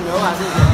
没有啊